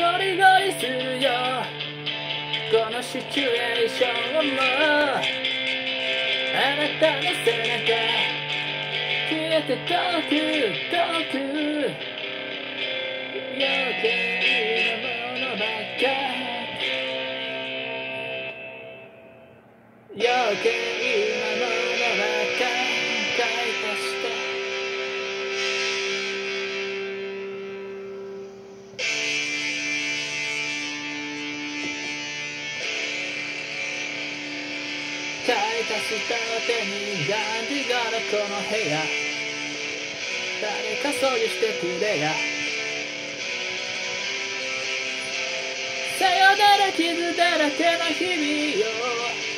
ゴリゴリするよ。このシチュエーションもう。あなたの背中。消えて遠く遠く。余計なものばっか。余計なものばっか。買い足してい足した手にがんじがらこの部屋。誰か掃除してくれや。さよなら傷だらけの日々よ。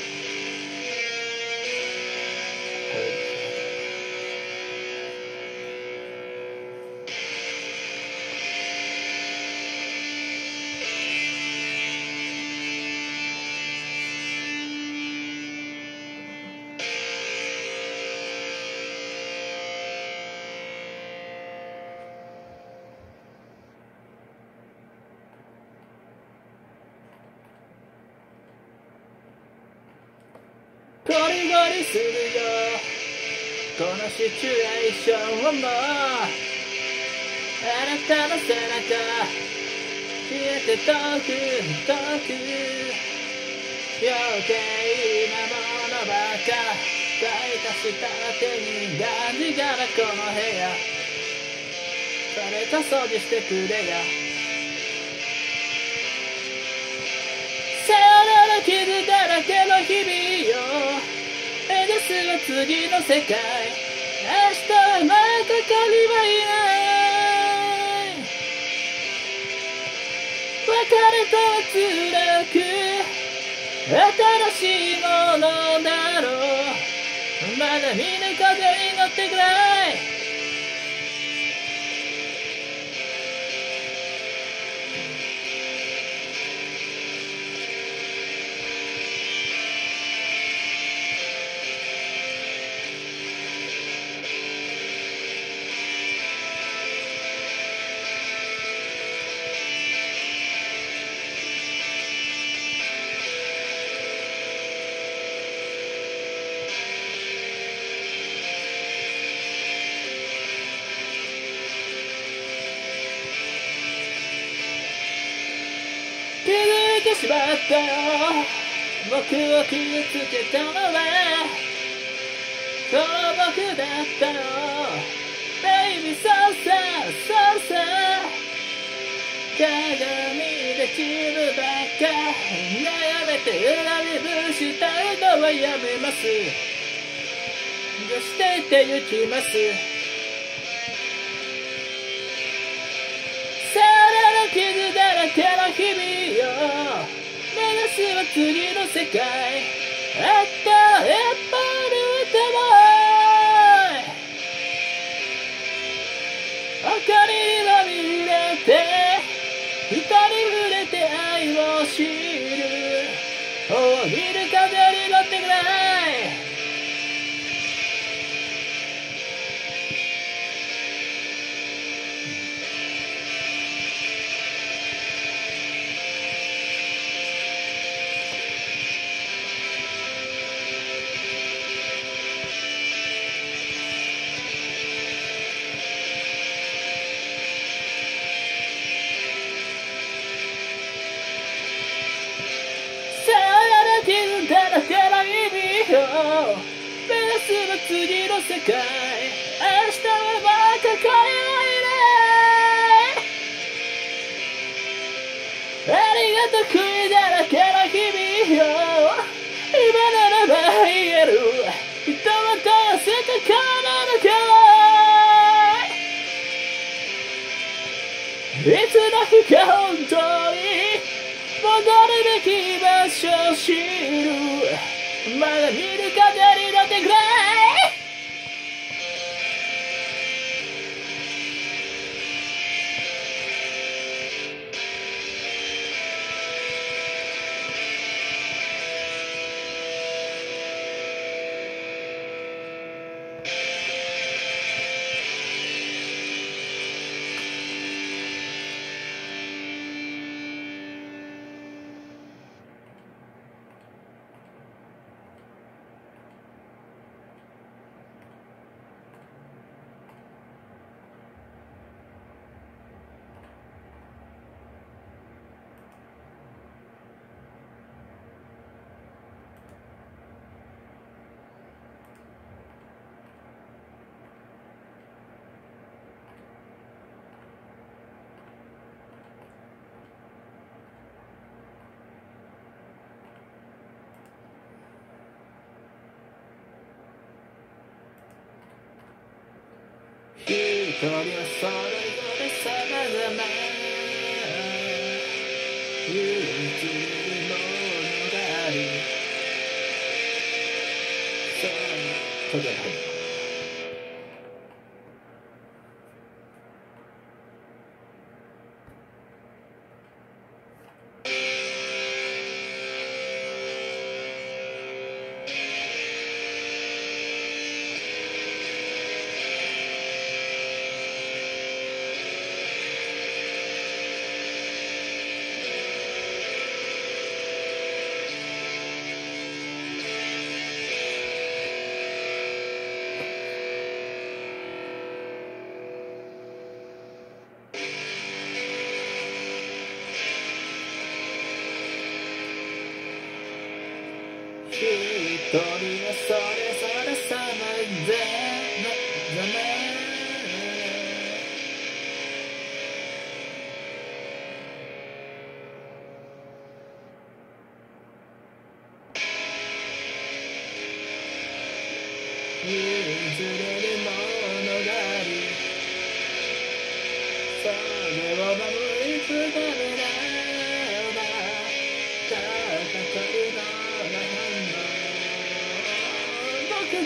ゴリゴリするよこのシチュエーションをもうあなたの背中消えて遠く遠く余計なものばか買い足した手にがんじがらこの部屋。誰か掃除してくれや。ら傷だらけの日々よ。目指すは次の世界。明日はまた彼はいない。別れとは辛く新しいものだろう。まだ見ぬ風に乗ってくらい。てしまった。よ僕を傷つけたのはこの僕だったよ Baby そうさそうさ鏡で自分ばっか。悩めて恨みぶしたいのはやめます。どしてって行きます。傷だらけの日々よ。目指すは次の世界。あったやっぱすは次の世界。明日はまた帰れないありがとう悔いだらけの日々よ。今ならば言える。人はどうせかなのかいつの日か本当に戻るべき場所を知る。まだ見る風に乗ってくれ人は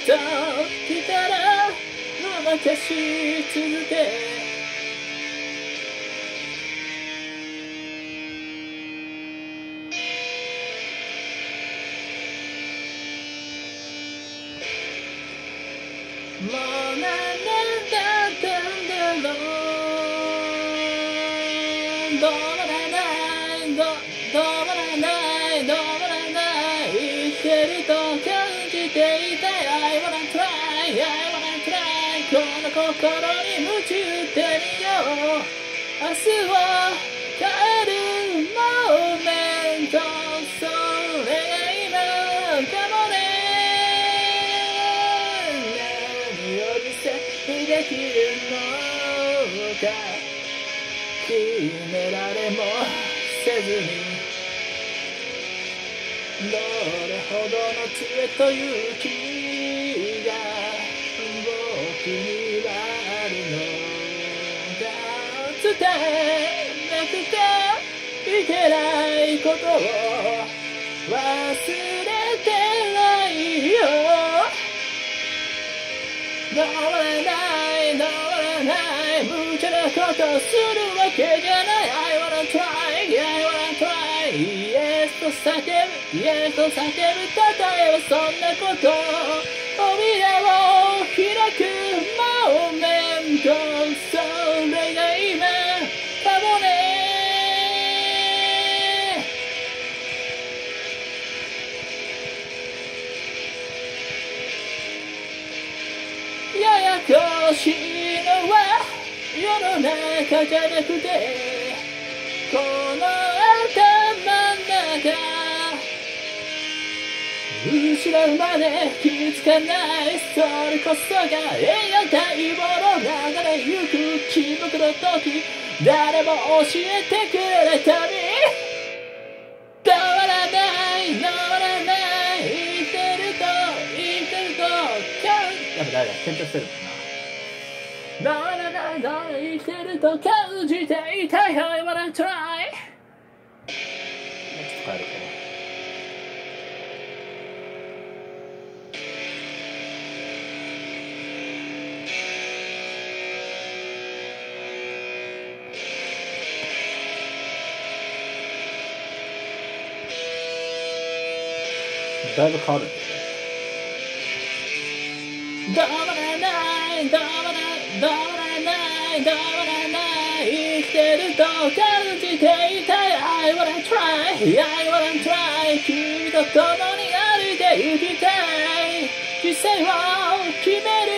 来たらまま消し続け。もう何心に夢中でみよう明日を変えるモーメントそれが今かもね。何を見せにできるのか。決められもせずに。どれほどの杖と勇気がにはあるのか伝えなくていけないことを忘れてないよどうもないどうもない無茶なことするわけじゃない I wanna try I wanna try Yes と叫ぶ Yes と叫ぶたとえばそんなこと扉を開くモーメントそれが今かもね。ややこしいのは世の中じゃなくて。失うまで気づかない。それこそが描たいもの流れゆく記憶の時誰も教えてくれたみ変わらない。変わらない。生きてると生きてるとやっぱ誰だ。検討してる。もんな変わらない。変わらない。生きてると感じていたい。I wanna try だいぶ変わる。んだよねどうもないどうもないどうもないどうもない生きてると感じていたい。I wanna try I wanna try 君と共に歩いていきたい。人生を決める